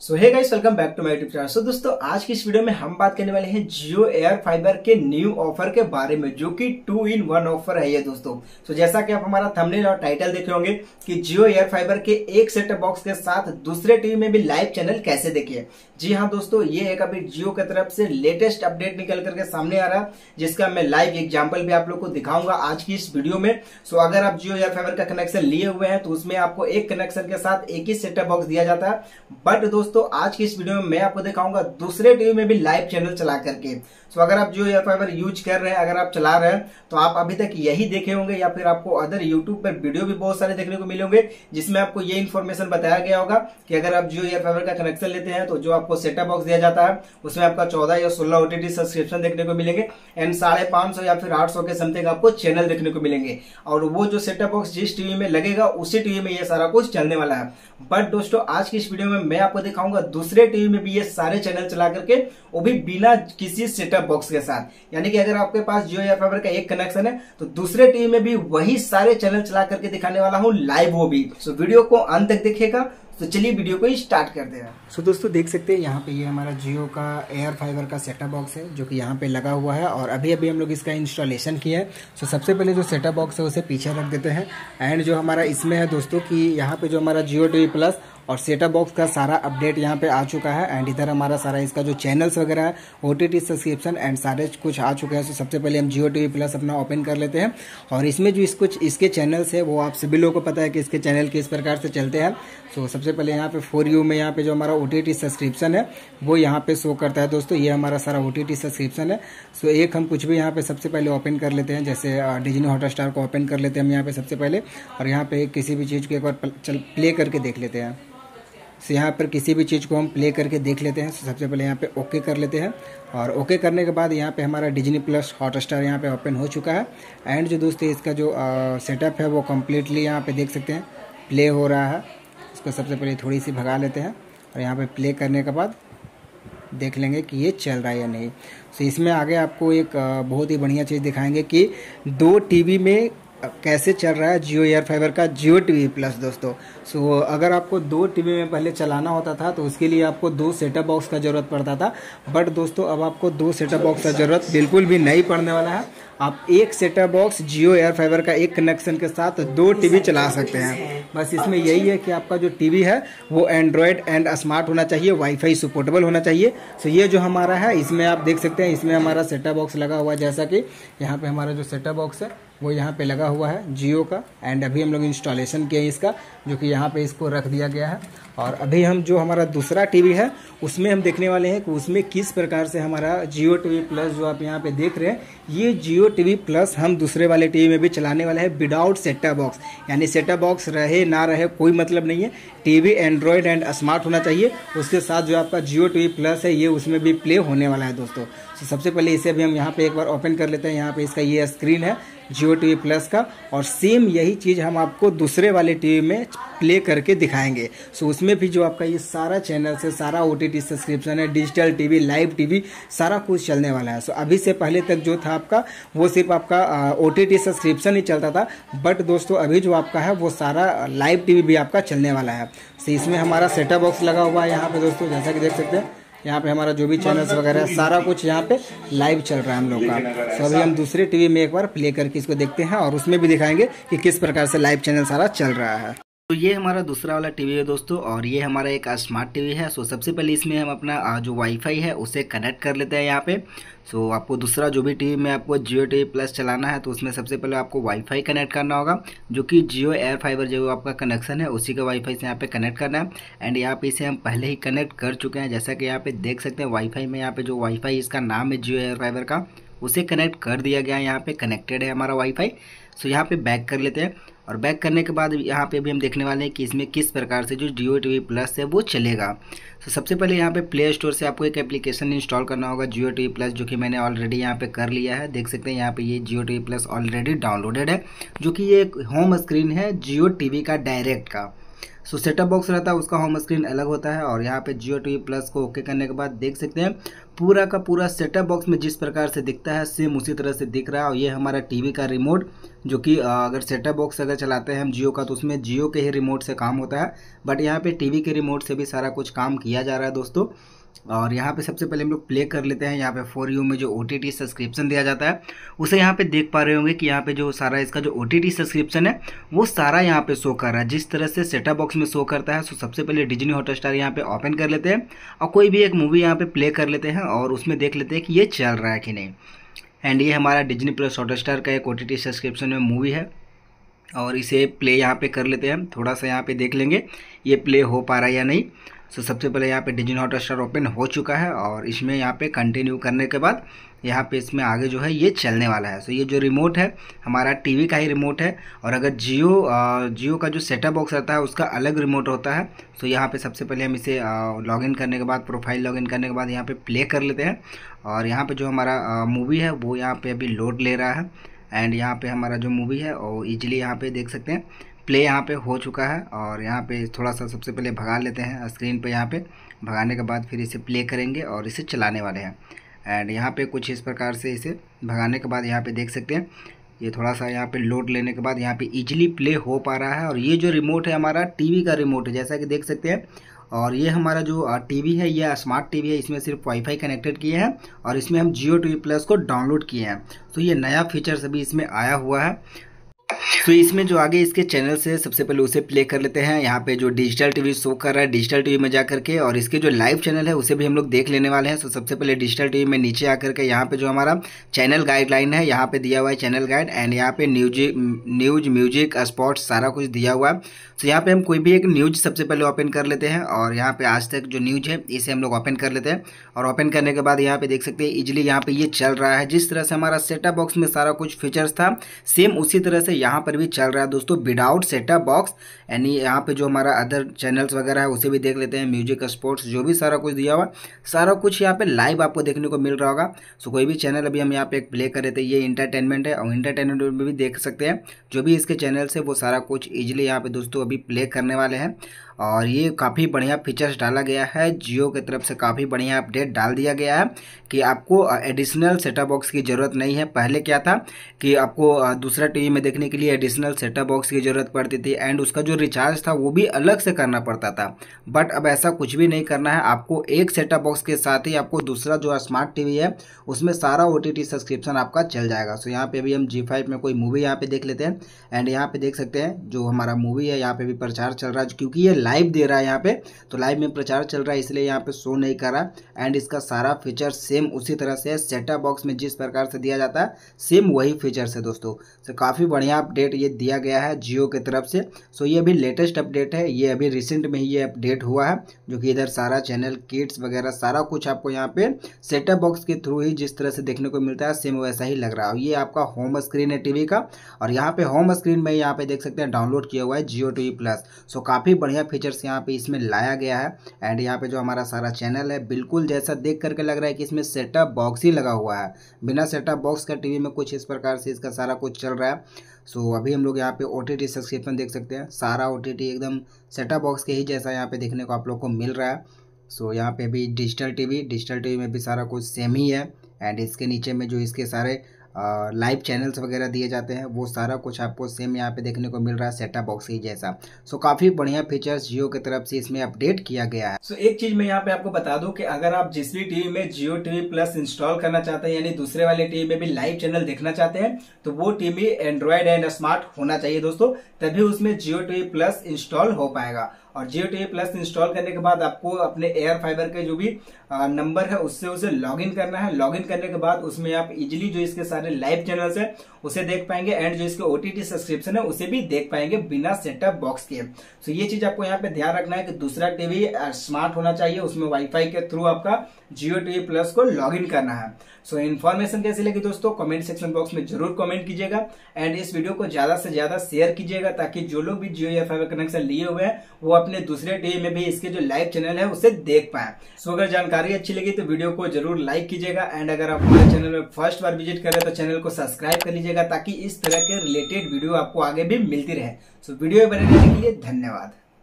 So hey guys welcome back to my YouTube channel so दोस्तों आज की इस वीडियो में हम बात करने वाले हैं जियो एयर फाइबर के न्यू ऑफ़र के बारे में जो कि टू इन वन ऑफ़र है ये दोस्तों। सो so, जैसा कि आप हमारा थंबनेल और टाइटल देखे होंगे कि जियो एयर फाइबर के एक सेट बॉक्स के साथ दूसरे टीवी में भी लाइव चैनल कैसे देखिए। जी हाँ दोस्तों ये एक अभी जियो की तरफ़ से लेटेस्ट अपडेट निकल करके सामने आ रहा है जिसका मैं लाइव एग्ज़ाम्पल भी आप लोग को दिखाऊँगा आज की इस वीडियो में। सो so, अगर आप जियो एयर फाइबर का कनेक्शन लिए हुए हैं तो उसमें आपको एक कनेक्शन के साथ एक ही सेटअप बॉक्स दिया जाता है। बट दोस्तों दोस्तों, आज की इस वीडियो में मैं आपको दिखाऊँगा दूसरे टीवी में भी लाइव चैनल चला करके। सो अगर आप जो एयर फाइबर यूज़ कर रहे हैं, अगर आप चला रहे हैं तो आप अभी तक यही देखे होंगे या फिर आपको अदर यूट्यूब पर वीडियो भी बहुत सारे देखने को मिले होंगे, जिसमें आपको ये इन्फॉर्मेशन बताया गया होगा कि अगर आप जियो एयर फाइबर का कनेक्शन लेते हैं तो जो आपको सेटअप बॉक्स दिया जाता है, उसमें आपका चौदह या सोलह ओटीटी सब्सक्रिप्शन देखने को मिलेंगे एंड साढ़े पाँच सौ या फिर आठ सौ के समथिंग आपको चैनल देखने को मिलेंगे। और वो जो सेटअप बॉक्स जिस टीवी में लगेगा, उसी टीवी में ये सारा कुछ चलने वाला है। बट दोस्तों, आज की इस वीडियो में मैं आपको दिखाऊँगा दूसरे टीवी में भी ये सारे चैनल चला करके वो भी बिना किसी सेटअप बॉक्स के साथ। यानी कि अगर आपके पास जियो एयर फाइबर का एक कनेक्शन है तो दूसरे टीवी में भी वही सारे चैनल चला करके दिखाने वाला हूँ लाइव वो भी। सो वीडियो को अंत तक देखेगा तो चलिए वीडियो को स्टार्ट कर दे सो so, दोस्तों देख सकते हैं यहाँ पे ये हमारा जियो का एयर फाइबर का सेटअप बॉक्स है जो कि यहाँ पे लगा हुआ है और अभी अभी हम लोग इसका इंस्टॉलेशन किया है। सो so, सबसे पहले जो सेटअप बॉक्स है उसे पीछे रख देते हैं। एंड जो हमारा इसमें है दोस्तों कि यहाँ पे जो हमारा जियो टी प्लस और सेटअप बॉक्स का सारा अपडेट यहाँ पे आ चुका है। एंड इधर हमारा सारा इसका जो चैनल्स वगैरह है ओ टी सब्सक्रिप्शन एंड सारे कुछ आ चुके हैं। तो सबसे पहले हम जियो टी प्लस अपना ओपन कर लेते हैं। और इसमें जो इस कुछ, इसके चैनल्स है, वो आप सभी लोगों को पता है कि इसके चैनल किस प्रकार से चलते हैं। सो सबसे पहले यहाँ पे फोर यू में यहाँ पे जो हमारा ओटीटी सब्सक्रिप्शन है, वो यहाँ पे शो करता है दोस्तों। ये हमारा सारा ओटीटी सब्सक्रिप्शन है। सो एक हम कुछ भी यहाँ पे सबसे पहले ओपन कर लेते हैं। जैसे डिजनी हॉटस्टार को ओपन कर लेते हैं हम यहाँ पे सबसे पहले। और यहाँ पे किसी भी चीज़ को एक बार प्ले करके देख लेते हैं। सो यहाँ पर किसी भी चीज़ को हम प्ले करके देख लेते हैं। सबसे पहले यहाँ पे ओके कर लेते हैं और ओके करने के बाद यहाँ पे हमारा डिजनी प्लस हॉट स्टार यहाँ पे ओपन हो चुका है। एंड जो दोस्तों इसका जो सेटअप है, वो कम्प्लीटली यहाँ पर देख सकते हैं। प्ले हो रहा है। इसको सबसे पहले थोड़ी सी भगा लेते हैं और यहाँ पर प्ले करने के बाद देख लेंगे कि ये चल रहा है या नहीं। सो इसमें आगे आपको एक बहुत ही बढ़िया चीज़ दिखाएँगे कि दो टीवी में कैसे चल रहा है जियो एयर फाइबर का जियो टीवी प्लस दोस्तों? सो so, अगर आपको दो टीवी में पहले चलाना होता था तो उसके लिए आपको दो सेटअप बॉक्स का ज़रूरत पड़ता था। बट दोस्तों अब आपको दो सेटअप बॉक्स का ज़रूरत बिल्कुल भी नहीं पड़ने वाला है। आप एक setup box Jio air fibre का एक कनेक्शन के साथ दो टीवी चला सकते हैं। बस इसमें यही है कि आपका जो टीवी है वो एंड्रॉयड एंड स्मार्ट होना चाहिए वाईफाई सपोर्टेबल होना चाहिए। सो ये जो हमारा है इसमें आप देख सकते हैं इसमें हमारा सेटअप बॉक्स लगा हुआ है। जैसा कि यहाँ पे हमारा जो सेटअप बॉक्स है वो यहाँ पे लगा हुआ है, जियो का एंड अभी हम लोग इंस्टॉलेशन किया है इसका, जो कि यहाँ पे इसको रख दिया गया है। और अभी हम जो हमारा दूसरा टीवी है, उसमें हम देखने वाले हैं कि उसमें किस प्रकार से हमारा जियो टीवी प्लस जो आप यहाँ पे देख रहे हैं, ये जियो टीवी प्लस हम दूसरे वाले टीवी में भी चलाने वाले हैं विदाउट सेटअप बॉक्स यानी सेटअप बॉक्स रहे ना रहे कोई मतलब नहीं है। टीवी एंड्रॉयड एंड स्मार्ट होना चाहिए। उसके साथ जो आपका जियो टीवी प्लस है, ये उसमें भी प्ले होने वाला है दोस्तों। तो सबसे पहले इसे अभी हम यहाँ पे एक बार ओपन कर लेते हैं। यहाँ पे इसका ये स्क्रीन है जियो टीवी प्लस का। और सेम यही चीज़ हम आपको दूसरे वाले टीवी में प्ले करके दिखाएँगे। सो उसमें भी जो आपका ये सारा चैनल से, सारा ओ टी सब्सक्रिप्शन है डिजिटल टीवी लाइव टीवी सारा कुछ चलने वाला है। सो अभी से पहले तक जो था आपका, वो सिर्फ़ आपका ओ टी सब्सक्रिप्शन ही चलता था। बट दोस्तों, अभी जो आपका है, वो सारा लाइव टीवी भी आपका चलने वाला है। सो इसमें हमारा सेटअप बॉक्स लगा हुआ है यहाँ पे दोस्तों, जैसा कि देख सकते हैं। यहाँ पे हमारा जो भी चैनल्स वगैरह सारा कुछ यहाँ पे लाइव चल रहा है हम लोग का। सो अभी हम दूसरे टीवी में एक बार प्ले करके इसको देखते हैं और उसमें भी दिखाएँगे कि किस प्रकार से लाइव चैनल सारा चल रहा है। तो ये हमारा दूसरा वाला टीवी है दोस्तों, और ये हमारा एक स्मार्ट टीवी है। सो सबसे पहले इसमें हम अपना जो वाईफाई है, उसे कनेक्ट कर लेते हैं यहाँ पे। सो आपको दूसरा जो भी टीवी में आपको जियो टीवी प्लस चलाना है तो उसमें सबसे पहले आपको वाईफाई कनेक्ट करना होगा, जो कि जियो एयर फाइबर जो आपका कनेक्शन है, उसी का वाईफाई से यहाँ पे कनेक्ट करना है। एंड यहाँ पे इसे हम पहले ही कनेक्ट कर चुके हैं, जैसा कि यहाँ पे देख सकते हैं वाईफाई में यहाँ पे जो वाईफाई इसका नाम है जियो एयर फाइबर का। उसे कनेक्ट कर दिया गया है, यहाँ पे कनेक्टेड है हमारा वाईफाई सो यहाँ पे बैक कर लेते हैं। और बैक करने के बाद यहाँ पे भी हम देखने वाले हैं कि इसमें किस प्रकार से जो जियो टी वी प्लस है, वो चलेगा। तो सबसे पहले यहाँ पे प्ले स्टोर से आपको एक एप्लीकेशन इंस्टॉल करना होगा जियो टी वी प्लस जो कि मैंने ऑलरेडी यहाँ पे कर लिया है। देख सकते हैं यहाँ पे ये Jio TV plus already downloaded है, जो कि ये होम स्क्रीन है जियो टी वी का डायरेक्ट का। सो सेटअप बॉक्स रहता है, उसका होम स्क्रीन अलग होता है और यहाँ पे जियो टी प्लस को ओके करने के बाद देख सकते हैं। पूरा का पूरा सेटअप बॉक्स में जिस प्रकार से दिखता है सेम उसी तरह से दिख रहा है और ये हमारा टीवी का रिमोट जो कि अगर सेटअप बॉक्स अगर चलाते हैं हम जियो का तो उसमें जियो के ही रिमोट से काम होता है। बट यहाँ पे टीवी के रिमोट से भी सारा कुछ काम किया जा रहा है दोस्तों। और यहाँ पे सबसे पहले हम लोग प्ले कर लेते हैं। यहाँ पे फोर यू में जो ओ टी सब्सक्रिप्शन दिया जाता है, उसे यहाँ पे देख पा रहे होंगे कि यहाँ पे जो सारा इसका जो ओ टी सब्सक्रिप्शन है, वो सारा यहाँ पे शो कर रहा है। जिस तरह से सेटअप बॉक्स में शो करता है तो सबसे पहले डिजनी हॉट स्टार यहाँ पर ओपन कर लेते हैं और कोई भी एक मूवी यहाँ पे प्ले कर लेते हैं और उसमें देख लेते हैं कि ये चल रहा है कि नहीं। एंड ये हमारा डिजनी प्लस हॉट स्टार का एक ओ सब्सक्रिप्शन में मूवी है। और इसे प्ले यहाँ पे कर लेते हैं थोड़ा सा यहाँ पे देख लेंगे, ये प्ले हो पा रहा है या नहीं। सो सबसे पहले यहाँ पे डिजिन हॉट स्टार ओपन हो चुका है और इसमें यहाँ पे कंटिन्यू करने के बाद यहाँ पे इसमें आगे जो है ये चलने वाला है। सो ये जो रिमोट है, हमारा टीवी का ही रिमोट है और अगर जियो जियो का जो सेटअप बॉक्स रहता है, उसका अलग रिमोट होता है। तो यहाँ पे सबसे पहले हम इसे लॉगिन करने के बाद प्रोफ़ाइल लॉगिन करने के बाद यहाँ पे प्ले कर लेते हैं और यहाँ पे जो हमारा मूवी है, वो यहाँ पे अभी लोड ले रहा है। एंड यहाँ पे हमारा जो मूवी है, वो ईजिली यहाँ पे देख सकते हैं। प्ले यहाँ पे हो चुका है और यहाँ पे थोड़ा सा सबसे पहले भगा लेते हैं स्क्रीन पे यहाँ पे। भगाने के बाद फिर इसे प्ले करेंगे और इसे चलाने वाले हैं। एंड यहाँ पे कुछ इस प्रकार से इसे भगाने के बाद यहाँ पे देख सकते हैं। ये थोड़ा सा यहाँ पे लोड लेने के बाद यहाँ पे इजीली प्ले हो पा रहा है और ये जो रिमोट है हमारा टीवी का रिमोट है, जैसा कि देख सकते हैं। और ये हमारा जो टीवी है, ये स्मार्ट टीवी है, इसमें सिर्फ़ वाईफाई कनेक्टेड किए हैं और इसमें हम जियो टीवी प्लस को डाउनलोड किए हैं। तो ये नया फीचर्स अभी इसमें आया हुआ है। तो इसमें जो आगे इसके चैनल से सबसे पहले उसे प्ले कर लेते हैं। यहाँ पे जो डिजिटल टीवी शो कर रहा है डिजिटल टीवी में जा करके और इसके जो लाइव चैनल है, उसे भी हम लोग देख लेने वाले हैं। तो सबसे पहले डिजिटल टीवी में नीचे आकर के यहाँ पे जो हमारा चैनल गाइडलाइन है, यहाँ पे दिया हुआ है चैनल गाइड एंड यहाँ पे न्यूज़ न्यूज़ म्यूज़िक स्पोर्ट्स सारा कुछ दिया हुआ है। सो यहाँ पे हम कोई भी एक न्यूज़ सबसे पहले ओपन कर लेते हैं और यहाँ पे आज तक जो न्यूज़ है, इसे हम लोग ओपन कर लेते हैं। और ओपन करने के बाद यहाँ पे देख सकते हैं इजिली यहाँ पे ये चल रहा है। जिस तरह से हमारा सेटअप बॉक्स में सारा कुछ फीचर्स था सेम उसी तरह से यहाँ पर भी चल रहा है। दोस्तों विदाउट सेटअप बॉक्स यानी यहाँ पे जो हमारा अदर चैनल्स वगैरह है, उसे भी देख लेते हैं। म्यूज़िक स्पोर्ट्स जो भी सारा कुछ दिया हुआ सारा कुछ यहाँ पे लाइव आपको देखने को मिल रहा होगा। सो कोई भी चैनल अभी हम यहाँ पे प्ले कर रहे थे, ये इंटरटेनमेंट है, और इंटरटेनमेंट में भी देख सकते हैं। जो भी इसके चैनल्स है, वो सारा कुछ ईजिली यहाँ पे दोस्तों अभी प्ले करने वाले हैं। और ये काफ़ी बढ़िया फीचर्स डाला गया है। जियो की तरफ़ से काफ़ी बढ़िया अपडेट डाल दिया गया है कि आपको एडिशनल सेटअप बॉक्स की ज़रूरत नहीं है। पहले क्या था कि आपको दूसरा टीवी में देखने के लिए एडिशनल सेटअप बॉक्स की ज़रूरत पड़ती थी एंड उसका जो रिचार्ज था वो भी अलग से करना पड़ता था। बट अब ऐसा कुछ भी नहीं करना है। आपको एक सेटअप बॉक्स के साथ ही आपको दूसरा जो स्मार्ट टीवी है, उसमें सारा ओटीटी सब्सक्रिप्शन आपका चल जाएगा। सो यहाँ पर अभी हम जी में कोई मूवी यहाँ पे देख लेते हैं। एंड यहाँ पे देख सकते हैं जो हमारा मूवी है, यहाँ पे भी प्रचार चल रहा है, क्योंकि ये लाइव दे रहा है यहाँ पे तो लाइव में प्रचार चल रहा है, इसलिए यहाँ पे शो नहीं कर रहा। एंड इसका सारा फीचर सेम उसी तरह से सेटअप बॉक्स में जिस प्रकार से दिया जाता है सेम वही फीचर्स है दोस्तों। तो काफ़ी बढ़िया अपडेट ये दिया गया है जियो की तरफ़ से। सो ये अभी लेटेस्ट अपडेट है, ये अभी रिसेंट में ही ये अपडेट हुआ है, जो कि इधर सारा चैनल किट्स वगैरह सारा कुछ आपको यहाँ पे सेटअप बॉक्स के थ्रू ही जिस तरह से देखने को मिलता है सेम वैसा ही लग रहा है। ये आपका होम स्क्रीन है टीवी का, और यहाँ पे होम स्क्रीन में यहाँ पे देख सकते हैं डाउनलोड किया हुआ है जियो टीवी प्लस सो काफ़ी बढ़िया फीचर्स यहाँ पे इसमें लाया गया है। एंड यहाँ पे जो हमारा सारा चैनल है बिल्कुल जैसा देख करके लग रहा है कि इसमें सेटअप बॉक्स ही लगा हुआ है। बिना सेटअप बॉक्स का टीवी में कुछ इस प्रकार से इसका सारा कुछ चल रहा है। सो so, अभी हम लोग यहाँ पे ओ टी सब्सक्रिप्शन देख सकते हैं। सारा ओटीटी एकदम सेटअप बॉक्स के ही जैसा यहाँ पे देखने को आप लोग को मिल रहा है। सो so, यहाँ पे भी डिजिटल टीवी डिजिटल टीवी में भी सारा कुछ सेम ही है। एंड इसके नीचे में जो इसके सारे लाइव चैनल्स वगैरह दिए जाते हैं वो सारा कुछ आपको सेम यहाँ पे देखने को मिल रहा है सेटअप बॉक्स ही जैसा। सो काफ़ी बढ़िया फीचर्स जियो की तरफ़ से इसमें अपडेट किया गया है। सो so, एक चीज़ मैं यहाँ पे आपको बता दूँ कि अगर आप जिस भी टीवी में जियो टीवी प्लस इंस्टॉल करना चाहते हैं यानी दूसरे वाले टीवी में भी लाइव चैनल देखना चाहते हैं तो वो टीवी एंड्रॉयड एंड स्मार्ट होना चाहिए दोस्तों तभी उसमें जियो टीवी प्लस इंस्टॉल हो पाएगा। और जियो टीवी प्लस इंस्टॉल करने के बाद आपको अपने एयर फाइबर के जो भी नंबर है उससे उसे लॉगिन करना है। लॉगिन करने के बाद उसमें आप इजिली जो इसके सारे लाइव चैनल्स है उसे देख पाएँगे एंड जो इसके ओटीटी सब्सक्रिप्शन है उसे भी देख पाएँगे बिना सेटअप बॉक्स के। सो ये चीज़ आपको यहाँ पे ध्यान रखना है कि दूसरा टीवी स्मार्ट होना चाहिए उसमें वाईफाई के थ्रू आपका जियो टीवी प्लस को लॉग करना है। सो so, इन्फॉर्मेशन कैसे लगी दोस्तों? कमेंट सेक्शन बॉक्स में ज़रूर कमेंट कीजिएगा एंड इस वीडियो को ज़्यादा से ज़्यादा शेयर कीजिएगा ताकि जो लोग भी जियो या फाइबर कनेक्शन लिए हुए हैं वो अपने दूसरे टीवी में भी इसके जो लाइव चैनल है, उसे देख पाए। सो अगर जानकारी अच्छी लगी तो वीडियो को ज़रूर लाइक कीजिएगा एंड अगर आप हमारे चैनल में फ़र्स्ट बार विज़िट करें तो चैनल को सब्सक्राइब कर लीजिएगा ताकि इस तरह के रिलेटेड वीडियो आपको आगे भी मिलती रहे। सो वीडियो बनाने के लिए धन्यवाद।